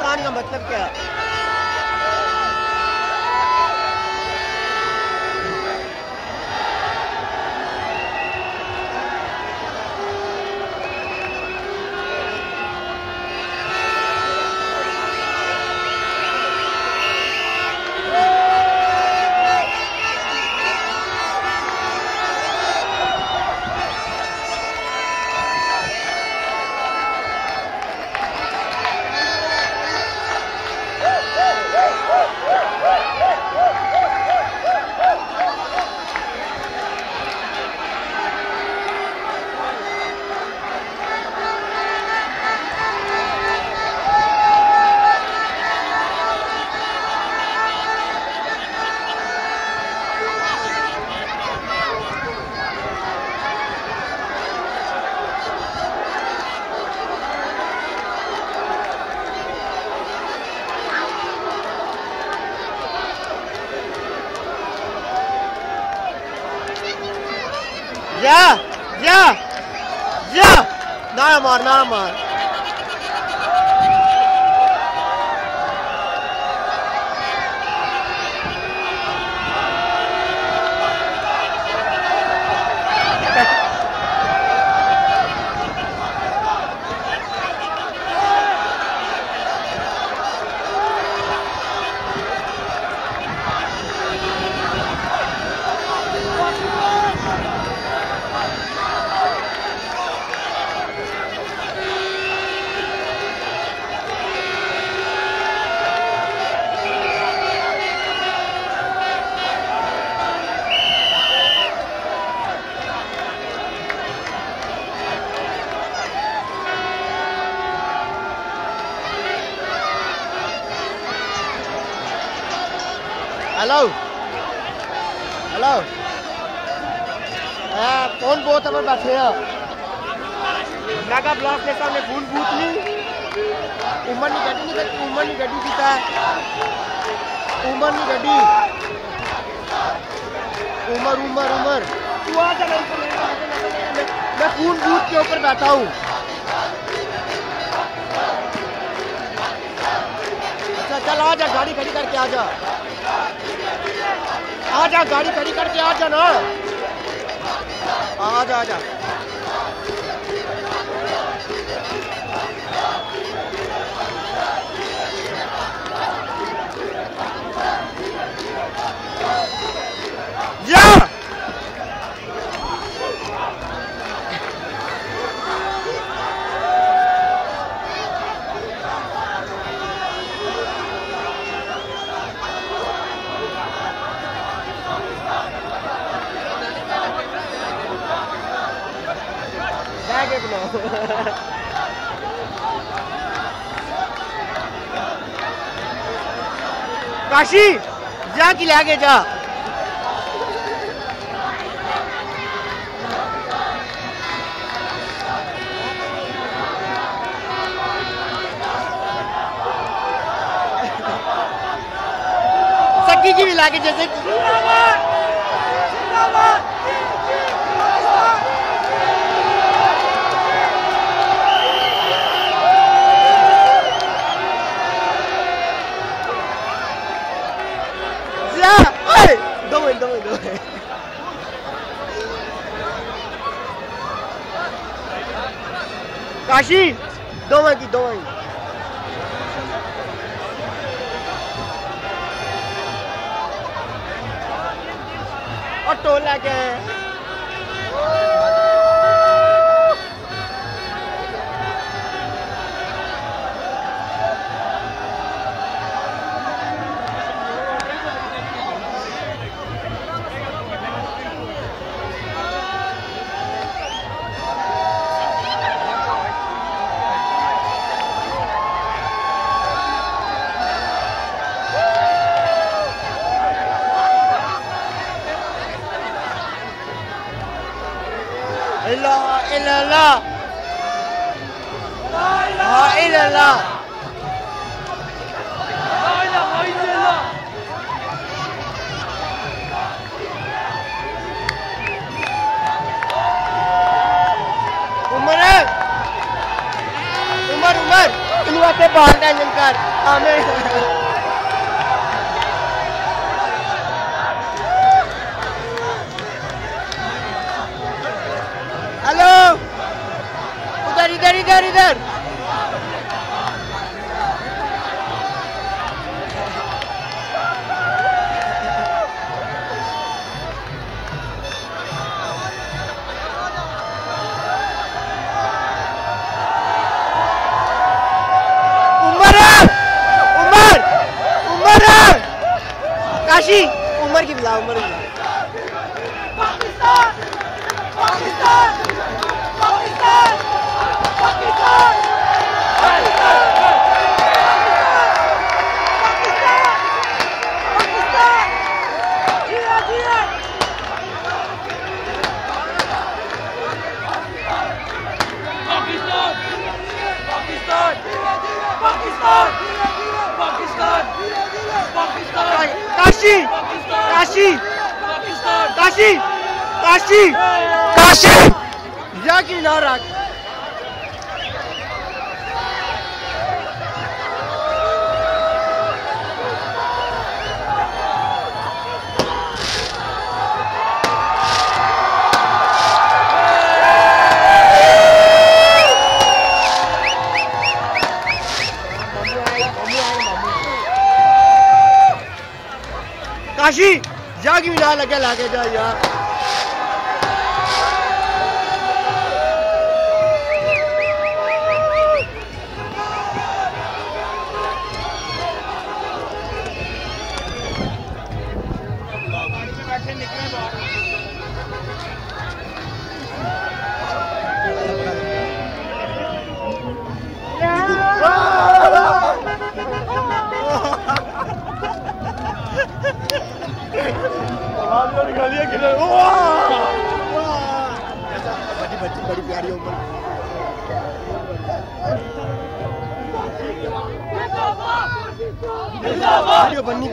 پاکستان کا مطلب کیا ہے؟ یا یا یا نہ مار ہلو ہلو کون بہت ہمیں بیٹھے ہیں میگا بلاک کے سامنے فون بوت نہیں عمر نہیں گڈی نہیں عمر نہیں گڈی پیتا ہے عمر نہیں گڈی عمر عمر عمر تو آ جا میں فون بوت کے اوپر بیٹھا ہوں اچھا چل آ جا گاڑی کھڑی کر کے آ جا آ جا گاڑی کھڑی کر کے آ جا نا۔ آ جا آ جا۔ بہ کاشی جا کی لے کے جا سکی کی بھی لا کے جیسے کاشی دو کی دو اور ٹول لے کے باہر ٹینشن کر ہمیں ہلو ادھر ادھر ادھر ادھر کاشی۔ کاشی۔ کاشی کاشی۔ کاشی۔ یا کی نہ رکھ۔ کاشی جا کی ملا لگے لا جا یار۔ بڑی بچی بڑی پیاری عمر ویڈیو بننی